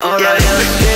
Alright, Yeah.